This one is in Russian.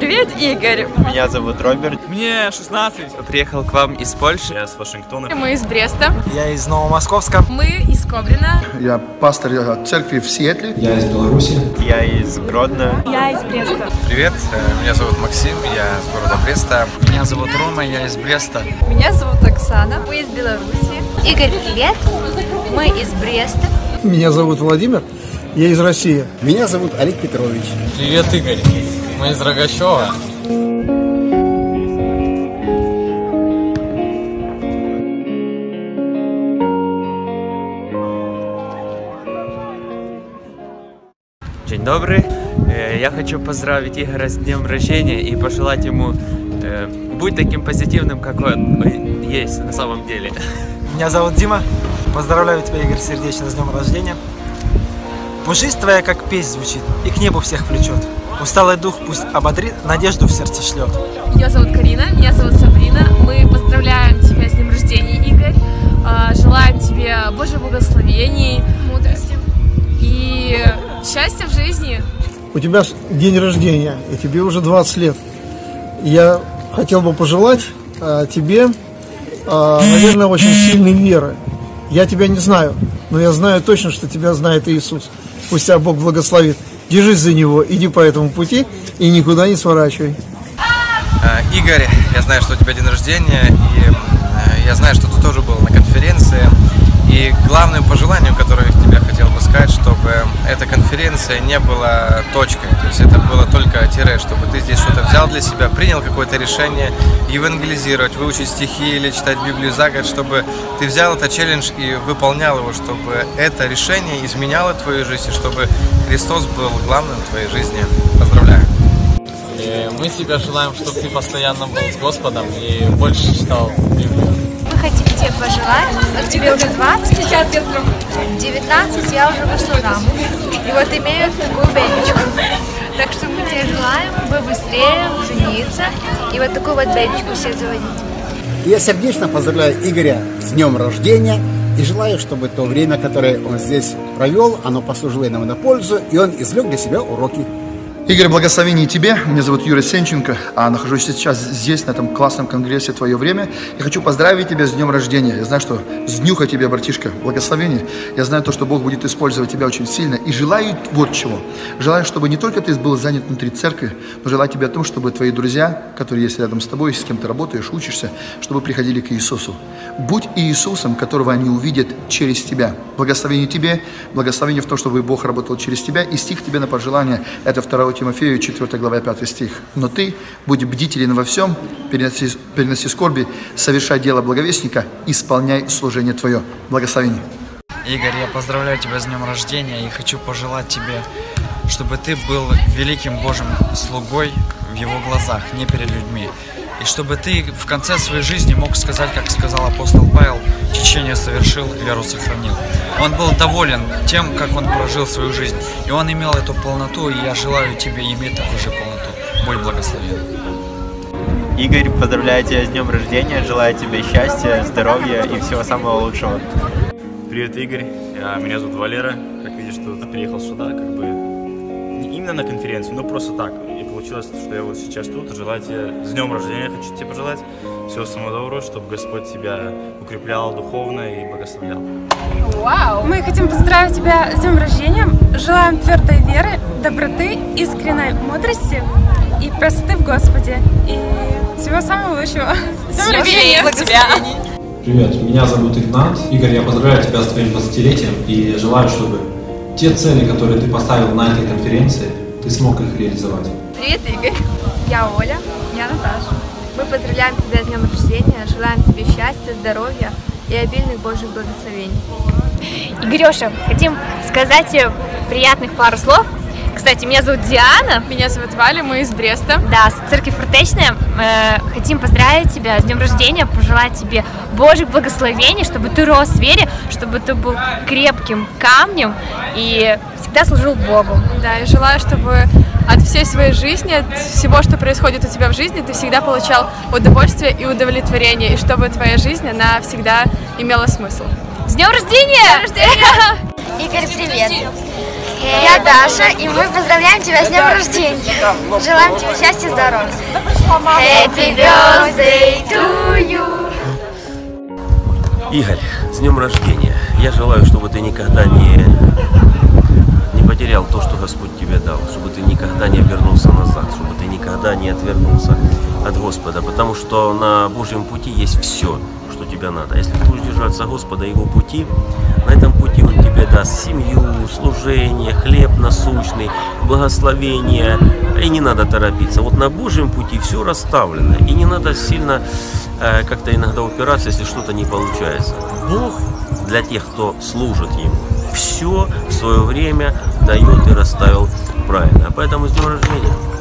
Привет, Игорь. Меня зовут Роберт. Мне 16. Я приехал к вам из Польши. Я с Вашингтона. Мы из Бреста. Я из Новомосковска. Мы из Кобрина. Я пастор церкви в Сиэтле. Я из Беларуси. Я из Гродно. Я из Бреста. Привет, э, меня зовут Максим, я из города Бреста. Меня зовут Рома, я из Бреста. Меня зовут Оксана. Мы из Беларуси. Игорь, привет. Мы из Бреста. Меня зовут Владимир. Я из России. Меня зовут Олег Петрович. Привет, Игорь. Мы из Рогачева. День добрый. Э, Я хочу поздравить Игоря с днем рождения и пожелать ему э, быть таким позитивным, как он есть на самом деле. Меня зовут Дима. Поздравляю тебя, Игорь, сердечно с днем рождения. Пусть жизнь твоя как песнь звучит и к небу всех влечет. Усталый дух пусть ободрит, надежду в сердце шлет. Меня зовут Карина, меня зовут Сабрина. Мы поздравляем тебя с днем рождения, Игорь. А, Желаем тебе Божьего благословений, мудрости и счастья в жизни. У тебя день рождения, и тебе уже 20 лет. Я хотел бы пожелать а, тебе, а, наверное, очень сильной веры. Я тебя не знаю, но я знаю точно, что тебя знает Иисус. Пусть тебя Бог благословит. Держись за Него, иди по этому пути и никуда не сворачивай. Э, Игорь, я знаю, что у тебя день рождения, и э, я знаю, что ты тоже был на конференции. И главным пожеланием, которое я тебе хотел бы сказать, чтобы эта конференция не была точкой, то есть это было только тире, чтобы ты здесь что-то взял для себя, принял какое-то решение евангелизировать, выучить стихи или читать Библию за год, чтобы ты взял этот челлендж и выполнял его, чтобы это решение изменяло твою жизнь, и чтобы Христос был главным в твоей жизни. Поздравляю! И мы тебе желаем, чтобы ты постоянно был с Господом и больше читал Библию. Мы хотим тебе пожелать, тебе уже 20, сейчас я 19, я уже вышла замуж. И вот имею такую бебечку. Так что мы тебе желаем побыстрее жениться и вот такую вот бебечку себе заводить. Я сердечно поздравляю Игоря с днем рождения и желаю, чтобы то время, которое он здесь провел, оно послужило нам на пользу, и он извлек для себя уроки. Игорь, благословение тебе. Меня зовут Юрий Сенченко, а нахожусь сейчас здесь, на этом классном конгрессе «Твое время». Я хочу поздравить тебя с днем рождения. Я знаю, что с днюха тебе, братишка, благословение. Я знаю то, что Бог будет использовать тебя очень сильно. И желаю вот чего. Желаю, чтобы не только ты был занят внутри церкви, но желаю тебе о том, чтобы твои друзья, которые есть рядом с тобой, с кем ты работаешь, учишься, чтобы приходили к Иисусу. Будь Иисусом, которого они увидят через тебя. Благословение тебе, благословение в том, чтобы Бог работал через тебя. И стих тебе на пожелание, это 2 Тимофею, 4 глава, 5 стих. «Но ты будь бдителен во всем, переноси, переноси скорби, совершай дело благовестника, исполняй служение твое». Благословение. Игорь, я поздравляю тебя с днем рождения и хочу пожелать тебе, чтобы ты был великим Божьим слугой в его глазах, не перед людьми. И чтобы ты в конце своей жизни мог сказать, как сказал апостол Павел, течение совершил, веру сохранил. Он был доволен тем, как он прожил свою жизнь. И он имел эту полноту, и я желаю тебе иметь такую же полноту. Будь благословен. Игорь, поздравляю тебя с днем рождения, желаю тебе счастья, здоровья и всего самого лучшего. Привет, Игорь. Меня зовут Валера. Как видишь, тут приехал сюда, как бы не именно на конференцию, но просто так. Получилось, что я вот сейчас тут. Желаю тебе с днем рождения, хочу тебе пожелать. Всего самого доброго, чтобы Господь тебя укреплял духовно и благословлял. Вау! Мы хотим поздравить тебя с днем рождения. Желаем твердой веры, доброты, искренней мудрости и простоты в Господе. И всего самого лучшего. С днем рождения! благословений! Привет, меня зовут Игнат. Игорь, я поздравляю тебя с твоим 20-летием и желаю, чтобы те цели, которые ты поставил на этой конференции, ты смог их реализовать. Привет, Игорь. Я Оля. Я Наташа. Мы поздравляем тебя с днем рождения, желаем тебе счастья, здоровья и обильных Божьих благословений. Игореша, хотим сказать тебе приятных пару слов. Кстати, меня зовут Диана. Меня зовут Валя, мы из Бреста. Да, с церкви Фортечная. Э, хотим поздравить тебя с днем рождения, пожелать тебе Божьих благословений, чтобы ты рос в вере, чтобы ты был крепким камнем и всегда служил Богу. Да, и желаю, чтобы от всей своей жизни, от всего, что происходит у тебя в жизни, ты всегда получал удовольствие и удовлетворение, и чтобы твоя жизнь, она всегда имела смысл. С днем рождения! Игорь, привет. Я Даша, и мы поздравляем тебя с днем рождения. Желаем тебе счастья и здоровья. Happy birthday to you. Игорь, с днем рождения. Я желаю, чтобы ты никогда не, не потерял то, что Господь тебе дал, чтобы ты никогда не обернулся назад, чтобы ты никогда не отвернулся от Господа, потому что на Божьем пути есть все, что тебе надо. Если ты будешь держаться Господа, Его пути, на этом пути Он тебе даст семью, служение, хлеб насущный, благословение. И не надо торопиться. Вот на Божьем пути все расставлено. И не надо сильно э, как-то иногда упираться, если что-то не получается. Бог для тех, кто служит Ему, все в свое время дает и расставил правильно. Поэтому с днем рождения!